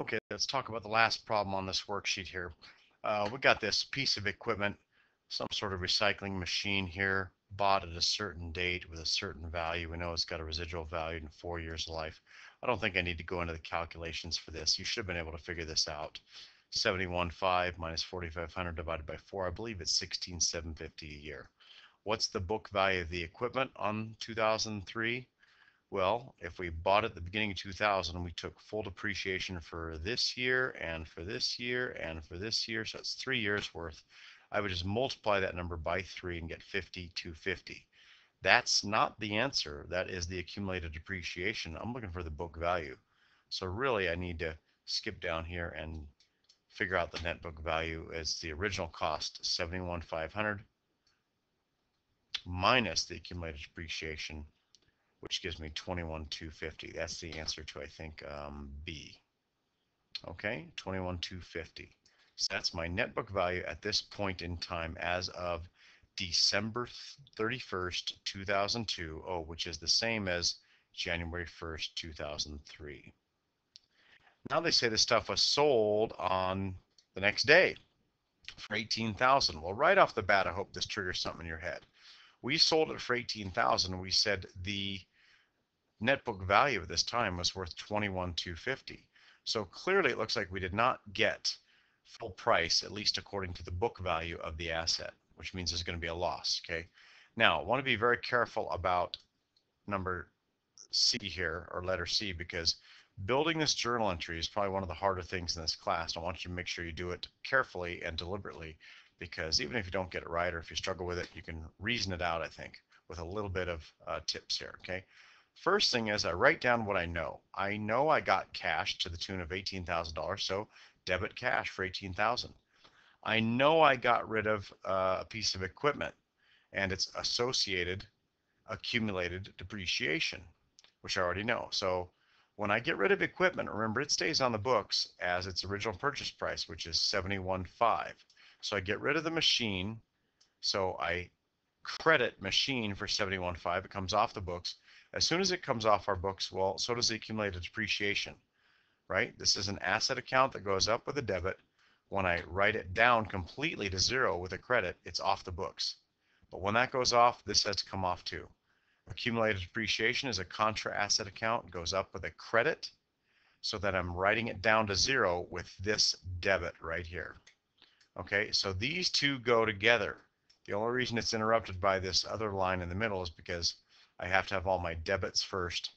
Okay, let's talk about the last problem on this worksheet here. Uh, we got this piece of equipment, some sort of recycling machine here, bought at a certain date with a certain value. We know it's got a residual value in four years of life. I don't think I need to go into the calculations for this. You should have been able to figure this out. 71.5 minus 4,500 divided by 4, I believe it's 16,750 a year. What's the book value of the equipment on 2003? Well, if we bought at the beginning of 2000, we took full depreciation for this year and for this year and for this year, so it's three years worth. I would just multiply that number by three and get 5250. That's not the answer. That is the accumulated depreciation. I'm looking for the book value. So really I need to skip down here and figure out the net book value as the original cost, 71,500 minus the accumulated depreciation which gives me 21,250. That's the answer to, I think, um, B. Okay, 21,250. So that's my net book value at this point in time as of December 31st, 2002, oh, which is the same as January 1st, 2003. Now they say the stuff was sold on the next day for 18,000. Well, right off the bat, I hope this triggers something in your head. We sold it for 18,000. We said the net book value at this time was worth 21,250. So clearly it looks like we did not get full price, at least according to the book value of the asset, which means there's going to be a loss. Okay. Now, I want to be very careful about number C here, or letter C, because building this journal entry is probably one of the harder things in this class. I want you to make sure you do it carefully and deliberately, because even if you don't get it right, or if you struggle with it, you can reason it out, I think, with a little bit of uh, tips here. Okay. First thing is I write down what I know. I know I got cash to the tune of $18,000, so debit cash for 18,000. I know I got rid of uh, a piece of equipment and its associated accumulated depreciation, which I already know. So when I get rid of equipment, remember it stays on the books as its original purchase price, which is 71.5. So I get rid of the machine. So I credit machine for 71.5. It comes off the books. As soon as it comes off our books, well, so does the accumulated depreciation, right? This is an asset account that goes up with a debit. When I write it down completely to zero with a credit, it's off the books. But when that goes off, this has to come off too. Accumulated depreciation is a contra asset account, goes up with a credit so that I'm writing it down to zero with this debit right here. Okay, so these two go together. The only reason it's interrupted by this other line in the middle is because I have to have all my debits first,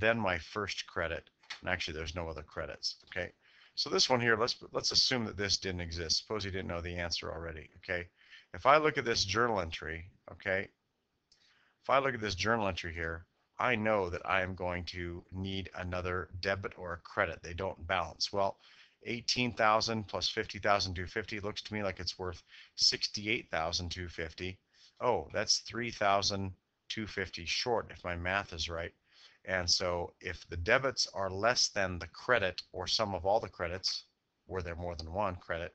then my first credit. And actually, there's no other credits. Okay. So this one here, let's let's assume that this didn't exist. Suppose you didn't know the answer already. Okay. If I look at this journal entry, okay, if I look at this journal entry here, I know that I am going to need another debit or a credit. They don't balance. Well, 18,000 plus 50,250 looks to me like it's worth 68,250. Oh, that's 3,000 250 short if my math is right. And so if the debits are less than the credit or sum of all the credits, were there more than one credit,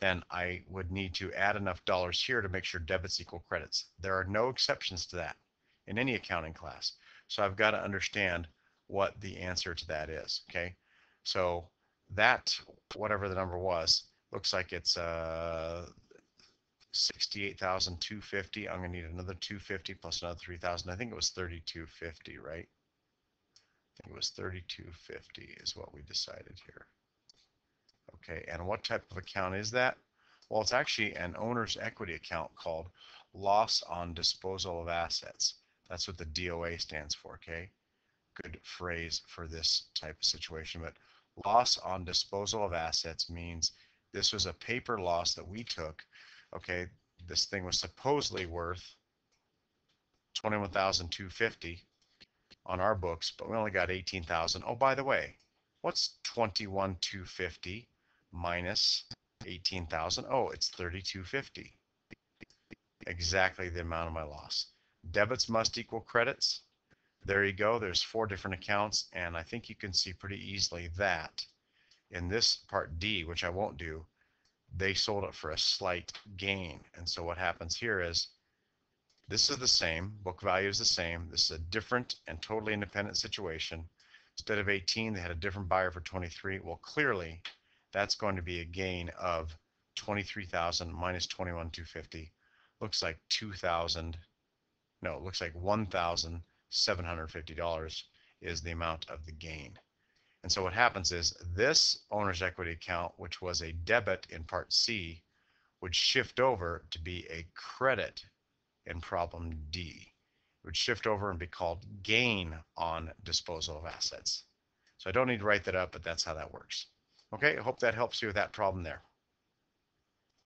then I would need to add enough dollars here to make sure debits equal credits. There are no exceptions to that in any accounting class. So I've got to understand what the answer to that is. Okay. So that, whatever the number was, looks like it's uh, 68,250. I'm going to need another 250 plus another 3,000. I think it was 3250, right? I think it was 3250 is what we decided here. Okay, and what type of account is that? Well, it's actually an owner's equity account called loss on disposal of assets. That's what the DOA stands for, okay? Good phrase for this type of situation, but loss on disposal of assets means this was a paper loss that we took okay, this thing was supposedly worth 21,250 on our books, but we only got 18,000. Oh, by the way, what's 21,250 minus 18,000? Oh, it's 3250. Exactly the amount of my loss. Debits must equal credits. There you go. There's four different accounts, and I think you can see pretty easily that in this part D, which I won't do, they sold it for a slight gain. And so what happens here is this is the same, book value is the same. This is a different and totally independent situation. instead of 18, they had a different buyer for 23. Well, clearly that's going to be a gain of 23,000 minus 21,250. Looks like 2,000. No, it looks like $1,750 is the amount of the gain. And so what happens is this owner's equity account, which was a debit in part C, would shift over to be a credit in problem D. It would shift over and be called gain on disposal of assets. So I don't need to write that up, but that's how that works. Okay, I hope that helps you with that problem there.